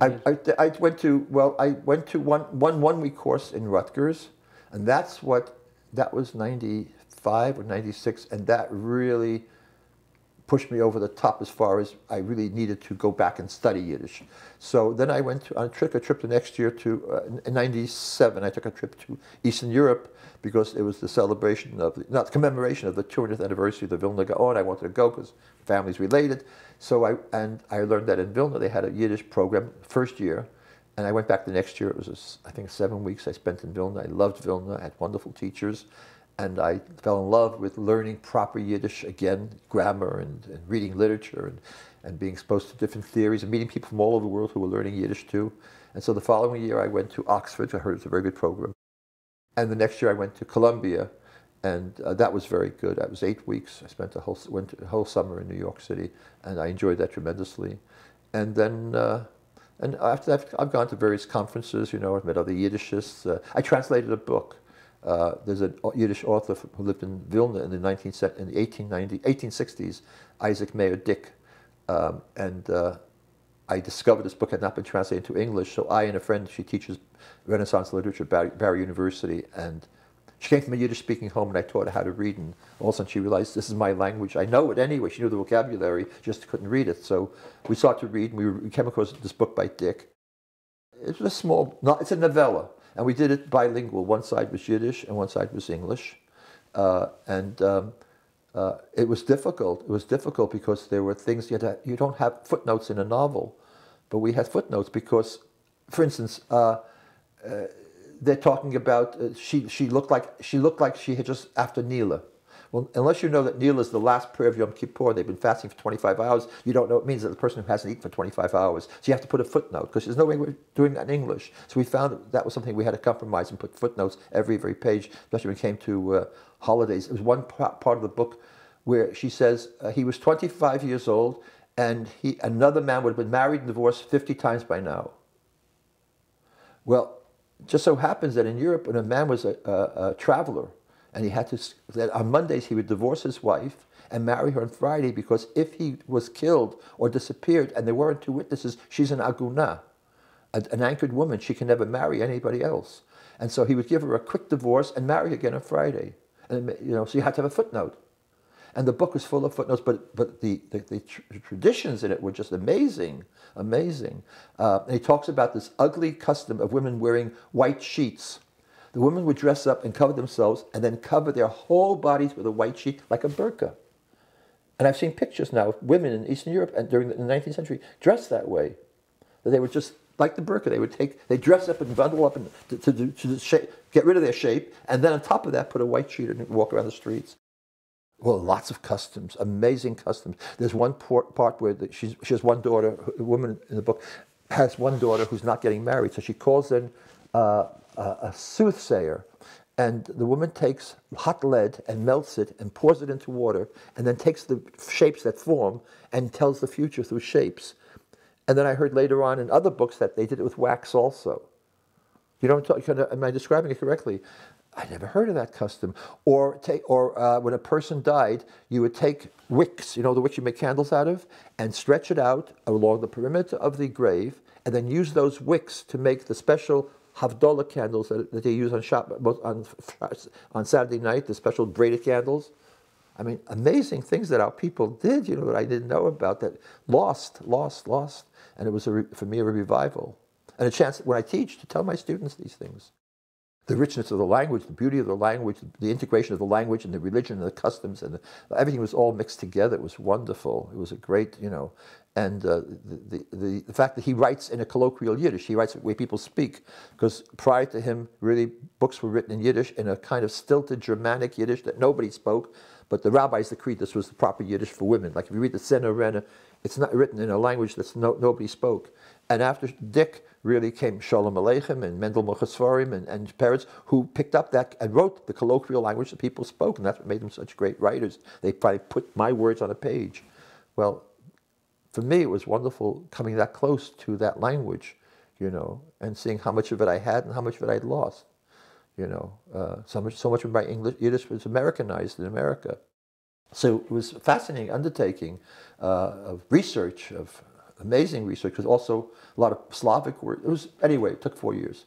I, I, I went to well I went to one one one week course in Rutgers, and that's what that was ninety five or ninety six, and that really pushed me over the top as far as I really needed to go back and study Yiddish. So then I went on a trip, a trip the next year to, uh, in 97, I took a trip to Eastern Europe because it was the celebration of, the, not commemoration of the 200th anniversary of the Vilna Gaon. I wanted to go because family's related. So I, and I learned that in Vilna they had a Yiddish program first year. And I went back the next year. It was, a, I think, seven weeks I spent in Vilna. I loved Vilna. I had wonderful teachers and I fell in love with learning proper Yiddish again, grammar and, and, reading literature and, and being exposed to different theories and meeting people from all over the world who were learning Yiddish too. And so the following year I went to Oxford, I heard it was a very good program. And the next year I went to Columbia, and uh, that was very good. I was eight weeks. I spent a whole, went a whole summer in New York City, and I enjoyed that tremendously. And then, uh, and after that, I've gone to various conferences, you know, I've met other Yiddishists. Uh, I translated a book uh, there's a Yiddish author who lived in Vilna in the, 19, in the 1890, 1860s, Ayzik-Meyer Dik. Um, and uh, I discovered this book had not been translated into English, so I and a friend, she teaches Renaissance literature at Barry, University, and she came from a Yiddish-speaking home, and I taught her how to read, and all of a sudden she realized this is my language. I know it anyway. She knew the vocabulary, just couldn't read it. So we started to read, and we, we came across this book by Dick. It's a small, not, it's a novella, and we did it bilingual. One side was Yiddish and one side was English. Uh, and um, uh, it was difficult. It was difficult because there were things you, to, you don't have footnotes in a novel, but we had footnotes because, for instance, uh, uh they're talking about uh, she she looked like she looked like she had just after Neila. Well, unless you know that Neil is the last prayer of Yom Kippur, they've been fasting for 25 hours, you don't know it means that the person who hasn't eaten for 25 hours. So you have to put a footnote because there's no way we're doing that in English. So we found that, that was something we had to compromise and put footnotes every, every page, especially when it came to uh, holidays. It was one part of the book where she says uh, he was 25 years old and he, another man would have been married and divorced 50 times by now. Well, just so happens that in Europe, when a man was a, a, a traveler, and he had to, that on Mondays he would divorce his wife and marry her on Friday because if he was killed or disappeared and there weren't two witnesses, she's an aguna, an anchored woman. She can never marry anybody else. And so he would give her a quick divorce and marry again on Friday. And, you know, so you had to have a footnote. And the book was full of footnotes, but, but the, the, the tr traditions in it were just amazing, amazing. Uh, and he talks about this ugly custom of women wearing white sheets the women would dress up and cover themselves and then cover their whole bodies with a white sheet like a burqa. And I've seen pictures now of women in Eastern Europe and during the 19th century dressed that way. That they were just like the burqa. They would take, they dress up and bundle up and to, to, to, to shape, get rid of their shape, and then on top of that put a white sheet and walk around the streets. Well, lots of customs, amazing customs. There's one part where the, she's, she has one daughter, a woman in the book has one daughter who's not getting married, so she calls in uh, a soothsayer, and the woman takes hot lead and melts it and pours it into water, and then takes the shapes that form and tells the future through shapes. And then I heard later on in other books that they did it with wax also. You don't talk, am I describing it correctly? I never heard of that custom. Or take, or uh, when a person died, you would take wicks, you know the wicks you make candles out of, and stretch it out along the perimeter of the grave, and then use those wicks to make the special Havdalah candles that, that they use on, shop, on, on Saturday night, the special braided candles. I mean, amazing things that our people did, you know, that I didn't know about, that lost, lost, lost. And it was, a, for me, a revival. And a chance, when I teach, to tell my students these things. The richness of the language, the beauty of the language, the integration of the language and the religion and the customs, and the, everything was all mixed together. It was wonderful. It was a great, you know, and uh, the, the, the, fact that he writes in a colloquial Yiddish, he writes the way people speak, because prior to him, really, books were written in Yiddish in a kind of stilted Germanic Yiddish that nobody spoke, but the rabbis decreed this was the proper Yiddish for women. Like if you read the Tsene-rene, it's not written in a language that no, nobody spoke. And after Dik really came Shalom Aleichem and Mendele Mocher Sforim and, and Peretz, who picked up that and wrote the colloquial language that people spoke, and that's what made them such great writers. They finally put my words on a page. Well, for me, it was wonderful coming that close to that language, you know, and seeing how much of it I had and how much of it I'd lost. You know, uh, so much, so much of my English Yiddish was Americanized in America. So it was a fascinating undertaking uh, of research, of amazing research because also a lot of Slavic words. It was anyway. It took four years.